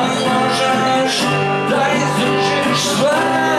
Возможно, лишь да изучишь свое